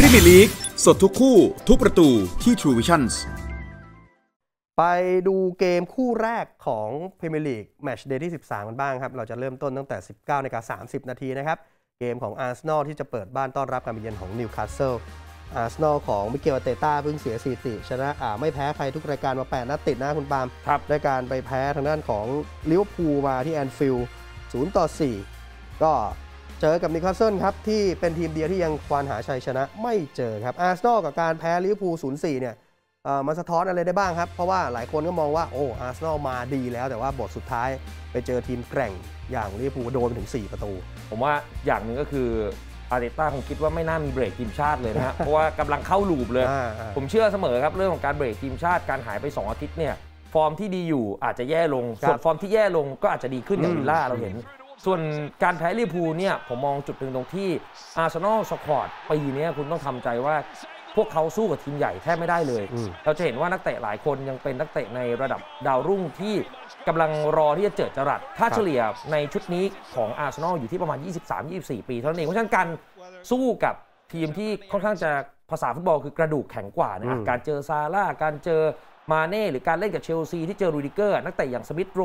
พรีเมียร์ลีกสดทุกคู่ ทุกประตูที่ True Visions ไปดูเกมคู่แรกของพรีเมียร์ลีก match day ที่ 13 กันบ้างครับ เราจะเริ่มต้นตั้งแต่ 19นาฬิกา30 นาทีนะครับ เกมของอาร์เซนอลที่จะเปิดบ้านต้อนรับการมาเยือนของนิวคาสเซิลอาร์เซนอลของมิเกลอาร์เตต้าเพิ่งเสียสถิติ ชนะอ่าไม่แพ้ใครทุกรายการมา 8 นัดติดนะคุณปาล์มครับด้วยการไปแพ้ทางด้านของลิเวอร์พูลมาที่แอนฟิลด์0ต่อ 4 ก็ เจอกับนิวคาสเซิลครับที่เป็นทีมเดียวที่ยังควานหาชัยชนะไม่เจอครับอาร์เซนอลกับการแพ้ลิเวอร์พูล0-4เนี่ยเอ่อมันสะท้อนอะไรได้บ้างครับ เพราะว่าหลายคนก็มองว่าโอ้อาร์เซนอลมาดีแล้ว แต่ว่าบทสุดท้ายไปเจอทีมแกร่งอย่างลิเวอร์พูลโดนไปถึง 4 ประตู ผมว่าอย่างหนึ่งก็คืออาร์เตต้าคงคิดว่าไม่น่ามีเบรกทีมชาติเลยนะฮะ เพราะว่ากำลังเข้า loop เลยอ่าอ่าผมเชื่อเสมอครับเรื่องของการเบรกทีมชาติการหายไป 2 อาทิตย์เนี่ยฟอร์มที่ดีอยู่อาจจะแย่ลงครับส่วนฟอร์มที่แย่ลงก็อาจจะดีขึ้นอย่างอืมวิลล่าเราเห็น ส่วนการแพ้ลิเวอร์พูลเนี่ยผมมองจุดหนึ่งตรงที่อาร์เซนอล squad ปีเนี้ยคุณต้องทำใจว่าพวกเขาสู้กับทีมใหญ่แทบไม่ได้เลยอืมเราจะเห็นว่านักเตะหลายคนยังเป็นนักเตะในระดับดาวรุ่งที่กำลังรอที่จะเจิดจรัสค่าเฉลี่ยในชุดนี้ของอาร์เซนอลอยู่ที่ประมาณ 23-24 ปีเท่านั้นเอง เพราะฉะนั้นการสู้กับทีมที่ค่อนข้างจะภาษาฟุตบอลคือกระดูกแข็งกว่านะอืมการเจอซาลาห์การเจอมาเน่หรือการเล่นกับเชลซีที่เจอรูดิเกอร์ นักเตะอย่างสมิธโรว์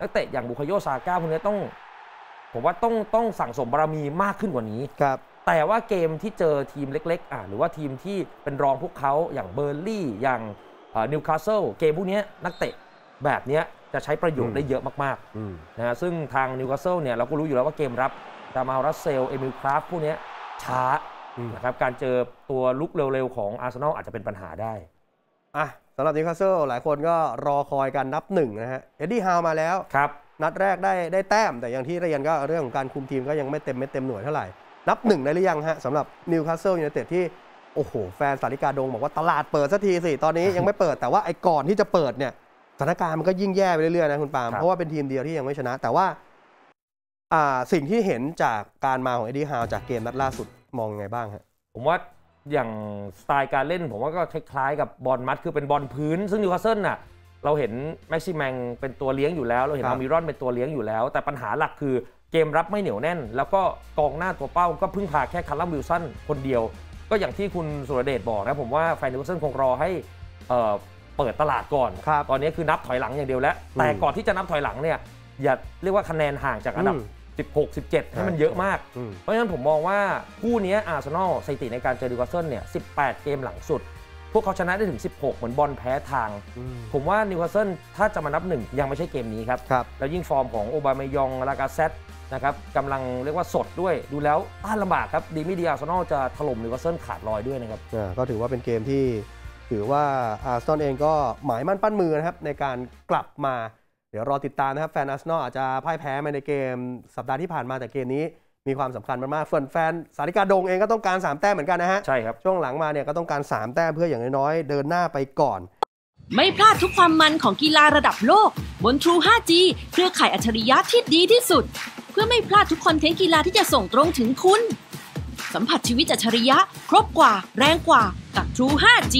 นักเตะอย่างบูกาโย่ ซาก้าพวกนี้ต้อง ผมว่าต้องต้องสั่งสมบารมีมากขึ้นกว่านี้ครับแต่ว่าเกมที่เจอทีมเล็กๆอะหรือว่าทีมที่เป็นรองพวกเขาอย่างเบิร์นลีย์อย่างนิวคาสเซิลเกมพวกเนี้ยนักเตะแบบเนี้ยจะใช้ประโยชน์ได้เยอะมากอืมๆนะฮะซึ่งทางนิวคาสเซิลเนี่ยเราก็รู้อยู่แล้วว่าเกมรับจามาล ลาสเซลส์ เอมิลคราฟท์พวกเนี้ยช้าอืมนะครับการเจอตัวรุกเร็วๆ ของอาร์เซนอลอาจจะเป็นปัญหาได้อะสำหรับนิวคาสเซิลหลายคนก็รอคอยการนับหนึ่งนะฮะเอ็ดดี้ฮาวมาแล้วครับ นัดแรกได้ได้แต้ม แต่อย่างที่เรียนก็เรื่องของการคุมทีมก็ยังไม่เต็มไม่เต็มหน่วยเท่าไหร่ นับหนึ่งได้หรือยังฮะสำหรับนิวคาสเซิลยูไนเต็ดที่ โอ้โห แฟนสาริกาดงบอกว่าตลาดเปิดสักทีสิ ตอนนี้ยังไม่เปิดแต่ว่าไอ้ก่อนที่จะเปิดเนี่ยสถานการณ์มันก็ยิ่งแย่ไปเรื่อยๆนะคุณปาล์มครับเพราะว่าเป็นทีมเดียวที่ยังไม่ชนะ แต่ว่าอ่าสิ่งที่เห็นจากการมาของเอ็ดดี้ฮาวจากเกมนัดล่าสุดมองยังไงบ้างฮะผมว่าอย่างสไตล์การเล่นผมว่าก็คล้ายๆกับบอร์นมัธคือเป็นบอลพื้น ซึ่งนิวคาสเซิลน่ะ เราเห็นแม็กซิแมงเป็นตัวเลี้ยงอยู่แล้ว เราเห็นครับอัลมิรอนเป็นตัวเลี้ยงอยู่แล้ว แต่ปัญหาหลักคือเกมรับไม่เหนียวแน่น แล้วก็กองหน้าตัวเป้าก็พึ่งพาแค่คัลลัมวิลสันคนเดียว ก็อย่างที่คุณสุรเดชบอกนะผมว่าแฟนนิวคาสเซิลคงรอให้เอ่อเปิดตลาดก่อนครับตอนนี้คือนับถอยหลังอย่างเดียวแล้ว แต่อืมก่อนที่จะนับถอยหลังเนี่ยอย่าเรียกว่าคะแนนห่างจากอันดับอืม16 17 ให้มันเยอะมากอืมเพราะฉะนั้นผมมองว่าคู่นี้อาร์เซนอลสถิติในการเจอนิวคาสเซิลเนี่ย 18 เกมหลังสุด พวกเขาชนะได้ถึง 16 เหมือนบอลแพ้ทางอืมผมว่านิวคาสเซิลถ้าจะมานับหนึ่งยังไม่ใช่เกมนี้ครับครับแล้วยิ่งฟอร์มของโอบามายองลากาเซตนะครับกำลังเรียกว่าสดด้วยดูแล้วต้านลำบากครับ ดีไม่ดีอาร์เซนอลจะถล่มนิวคาสเซิลขาดลอยด้วยนะครับอ่าก็ถือว่าเป็นเกมที่ถือว่าอาร์เซนอลเองก็หมายมั่นปั้นมือนะครับในการกลับมา เดี๋ยวรอติดตามนะครับแฟนอาร์เซนอลอาจจะพ่ายแพ้มาในเกมสัปดาห์ที่ผ่านมาแต่เกมนี้ มีความสำคัญมากๆส่วนแฟนสาริกาดงเองก็ต้องการ 3 แต้มเหมือนกันนะฮะ ใช่ครับ ช่วงหลังมาเนี่ยก็ต้องการ 3 แต้มเพื่ออย่างน้อยๆ เดินหน้าไปก่อน ไม่พลาดทุกความมันของกีฬาระดับโลก บน True 5G เครือข่ายอัจฉริยะที่ดีที่สุด เพื่อไม่พลาดทุกคอนเทนต์กีฬาที่จะส่งตรงถึงคุณ สัมผัสชีวิตอัจฉริยะ ครบกว่า แรงกว่ากับ True 5G